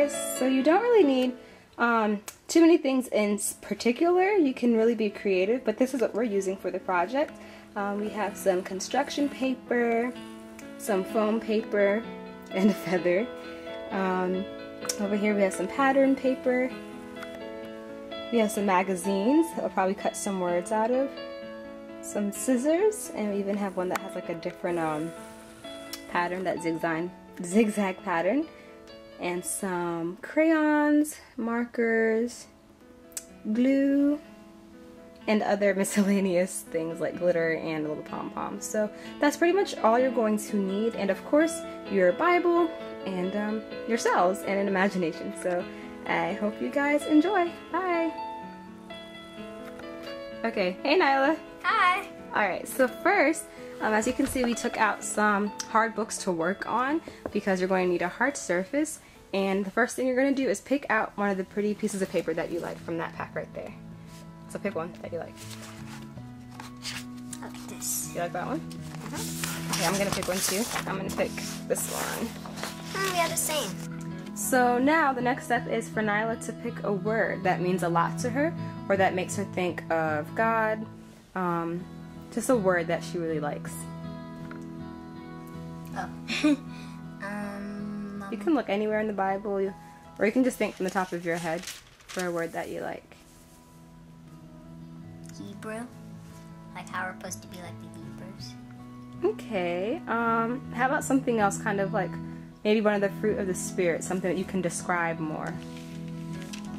Guys, so you don't really need um, too many things in particular. You can really be creative, but this is what we're using for the project. Um, we have some construction paper, some foam paper, and a feather. Um, over here we have some pattern paper. We have some magazines that we'll probably cut some words out of. Some scissors, and we even have one that has like a different um, pattern, that zigzag, zigzag pattern and some crayons, markers, glue, and other miscellaneous things like glitter and a little pom-poms. So that's pretty much all you're going to need and of course your Bible and um, yourselves and an imagination. So I hope you guys enjoy. Bye! Okay, hey Nyla! Hi! Alright, so first, um, as you can see we took out some hard books to work on because you're going to need a hard surface and the first thing you're going to do is pick out one of the pretty pieces of paper that you like from that pack right there. So pick one that you like. Like this. You like that one? Uh -huh. Okay, I'm going to pick one too. I'm going to pick this one. Hmm, we are the same. So now the next step is for Nyla to pick a word that means a lot to her or that makes her think of God. Um, just a word that she really likes. Oh. You can look anywhere in the Bible, or you can just think from the top of your head for a word that you like. Hebrew? Like how we're supposed to be like the Hebrews? Okay. Um, how about something else, kind of like maybe one of the fruit of the Spirit, something that you can describe more?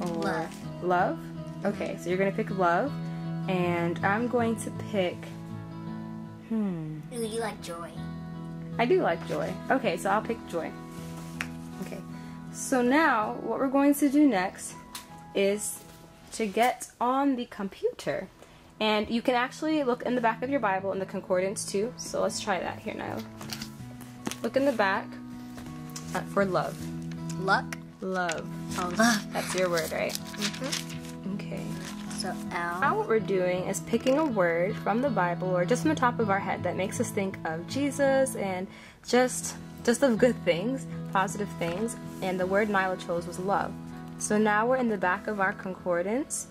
Or love. Love? Okay, so you're going to pick love, and I'm going to pick. Hmm. Ooh, you like joy. I do like joy. Okay, so I'll pick joy. Okay, so now what we're going to do next is to get on the computer. And you can actually look in the back of your Bible in the concordance too. So let's try that here now. Look in the back uh, for love. Luck? Love. Oh, love. That's your word, right? Mm-hmm. Okay. So L. Now what we're doing is picking a word from the Bible or just from the top of our head that makes us think of Jesus and just just of good things, positive things, and the word Nyla chose was love. So now we're in the back of our concordance,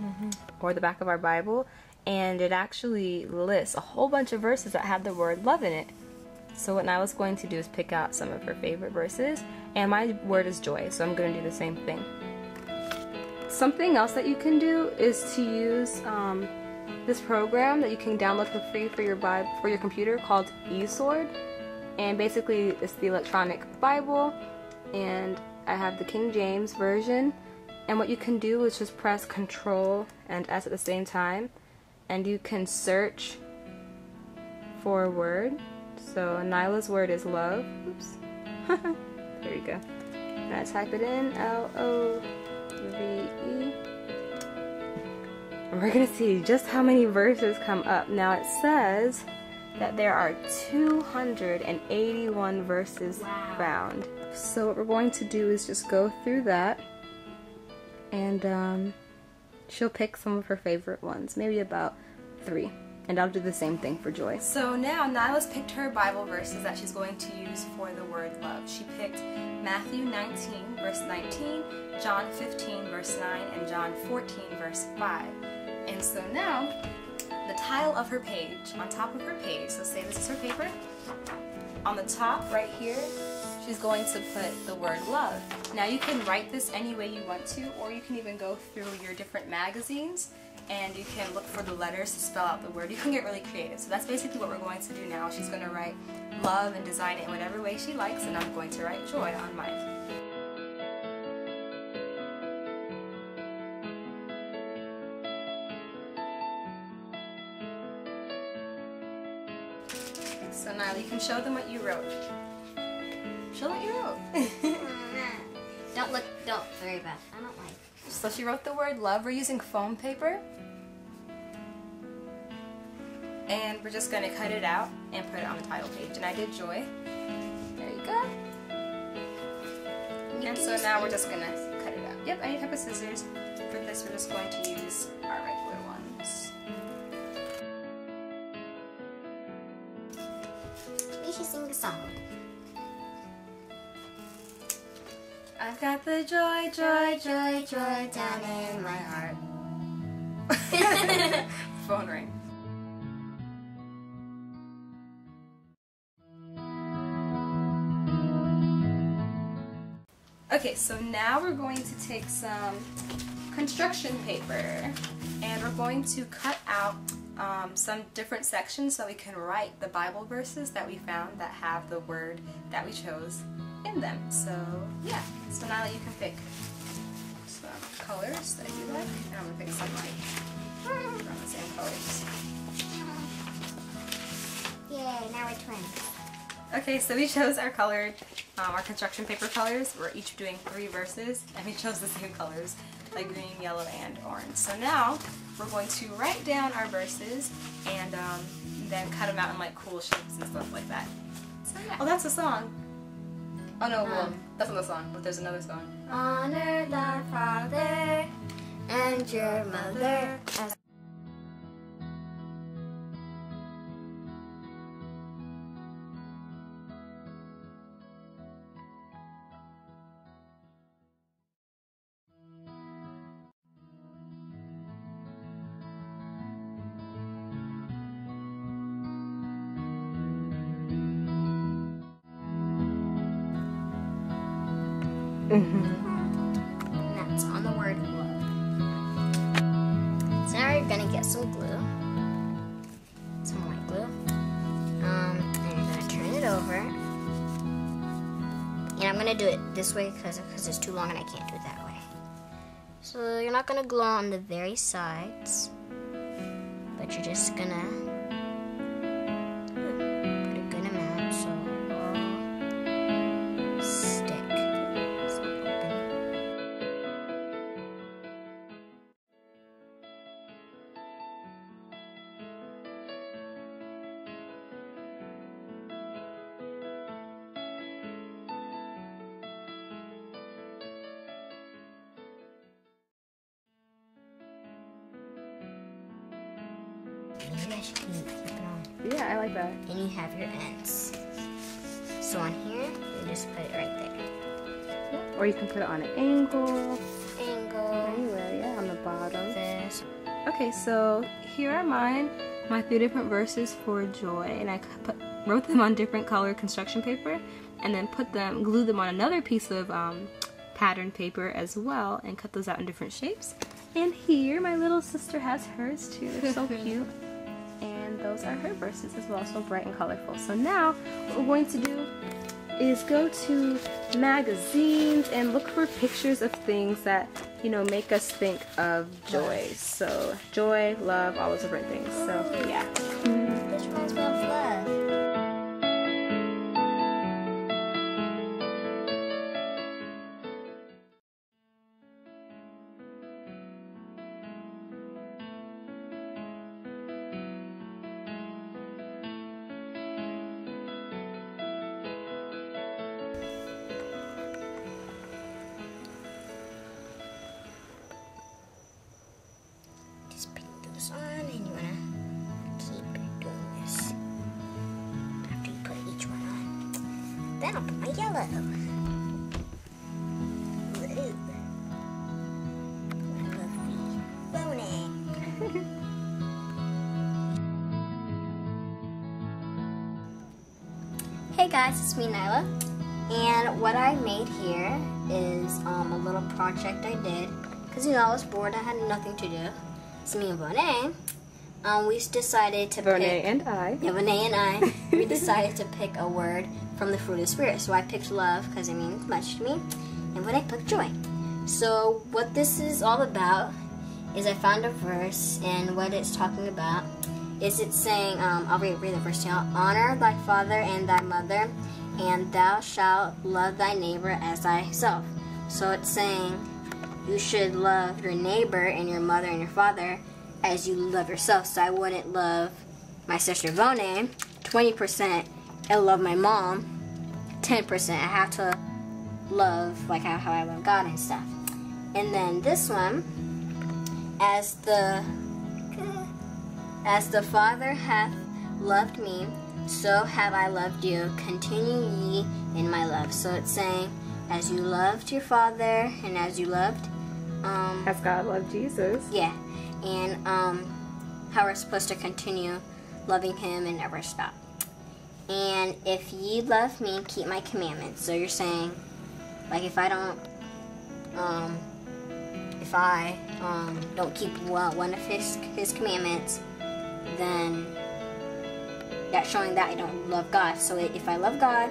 mm -hmm. or the back of our Bible, and it actually lists a whole bunch of verses that have the word love in it. So what Nyla's going to do is pick out some of her favorite verses, and my word is joy, so I'm going to do the same thing. Something else that you can do is to use um, this program that you can download for free for your Bible, for your computer called eSword and basically it's the electronic Bible and I have the King James version. And what you can do is just press control and S at the same time and you can search for a word. So Nyla's word is love. Oops. There you go. And I type it in L-O-V-E we're gonna see just how many verses come up. Now it says that there are 281 verses wow. found. So what we're going to do is just go through that and um, she'll pick some of her favorite ones, maybe about three. And I'll do the same thing for Joy. So now Nyla's picked her Bible verses that she's going to use for the word love. She picked Matthew 19 verse 19, John 15 verse 9, and John 14 verse 5. And so now the tile of her page, on top of her page, so say this is her paper, on the top right here, she's going to put the word love. Now you can write this any way you want to, or you can even go through your different magazines and you can look for the letters to spell out the word. You can get really creative. So that's basically what we're going to do now. She's going to write love and design it in whatever way she likes, and I'm going to write joy on mine. You can show them what you wrote. Show them what you wrote. don't look, don't worry about it. I don't like So she wrote the word love. We're using foam paper. And we're just going to cut it out and put it on the title page. And I did joy. There you go. You and so now we're just going to cut it out. Yep, any type of scissors. For this, we're just going to use Should sing the song. I've got the joy, joy, joy, joy down in my heart. Phone ring. Okay, so now we're going to take some construction paper we're going to cut out um, some different sections so we can write the Bible verses that we found that have the word that we chose in them. So yeah, so now that you can pick some colors that you like. And I'm going to pick some like around the same colors. Yay, now we're twins. Okay, so we chose our colored, um, our construction paper colors. We're each doing three verses, and we chose the same colors, like green, yellow, and orange. So now, we're going to write down our verses, and um, then cut them out in like cool shapes and stuff like that. So yeah. Oh, that's a song. Oh no, well, Um. that's not the song, but there's another song. Honor thy father and your mother as and that's on the word love. So now you're gonna get some glue, some white glue, um, and you're gonna turn it over. And I'm gonna do it this way because because it's too long and I can't do it that way. So you're not gonna glue on the very sides, but you're just gonna And you guys can keep it on. Yeah, I like that. And you have your ends. So on here, you just put it right there. Or you can put it on an angle, Angle. anywhere, yeah, on the bottom. This. Okay, so here are mine, my three different verses for joy, and I put, wrote them on different color construction paper, and then put them, glued them on another piece of um, pattern paper as well, and cut those out in different shapes. And here, my little sister has hers too. They're so cute. Those are her verses as well, so bright and colorful. So now, what we're going to do is go to magazines and look for pictures of things that you know make us think of joy. So joy love all those different things. So yeah yellow. Hey guys, it's me Nyla. And what I made here is um, a little project I did. Because you know, I was bored, I had nothing to do. It's me and Bonet. Um, we decided to Verne pick. and I Yeah, Bonet and I, we decided to pick a word from the fruit of the spirit. So I picked love because it means much to me, and Bonet picked joy. So what this is all about is I found a verse, and what it's talking about is it's saying, um, I'll read, read the verse to you. Honor thy father and thy mother, and thou shalt love thy neighbor as thyself. So it's saying you should love your neighbor and your mother and your father as you love yourself. So I wouldn't love my sister Vone 20% and love my mom 10%. I have to love like how, how I love God and stuff. And then this one, as the as the Father hath loved me, so have I loved you. Continue ye in my love. So it's saying as you loved your father and as you loved, um, As God loved Jesus. yeah, and um, how we're supposed to continue loving Him and never stop. And if ye love me, keep my commandments. So you're saying, like, if I don't, um, if I um, don't keep well one of His His commandments, then that's showing that I don't love God. So if I love God,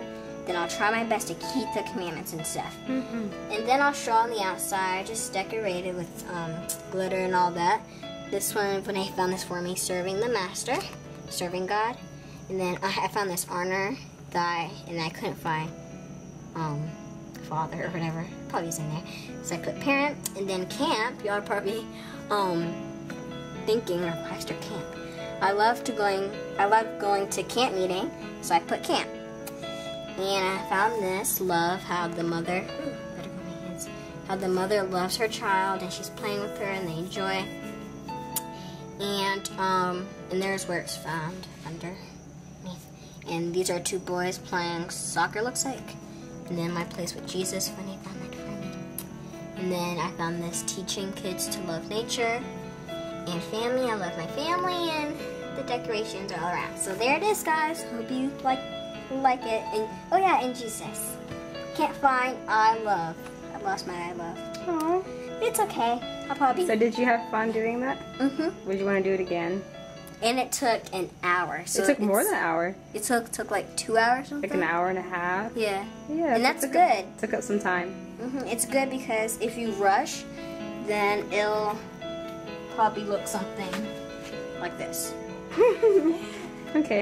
then I'll try my best to keep the commandments and stuff. Mm-hmm. And then I'll show on the outside, just decorated with um, glitter and all that. This one, when I found this for me, serving the master, serving God. And then I, I found this honor that I, and I couldn't find um, father or whatever. Probably is in there. So I put parent, and then camp. Y'all are probably um, thinking, or pastor camp. I love to going. I love going to camp meeting, so I put camp. And I found this love how the mother how the mother loves her child and she's playing with her and they enjoy. And um and there's where it's found underneath. And these are two boys playing soccer looks like. And then my place with Jesus when I found that for me. And then I found this teaching kids to love nature and family. I love my family and the decorations are all around. So there it is guys. Hope you like like it. And oh yeah, and Jesus. Can't find I love. I lost my I love. Aww. It's okay. I'll probably. So did you have fun doing that? Mm-hmm. Would you want to do it again? And it took an hour. So it took more than an hour. It took took like two hours. Something. Like an hour and a half. Yeah. Yeah. And that's took- good. Took up some time. hmm It's good because if you rush, then it'll probably look something like this. Okay.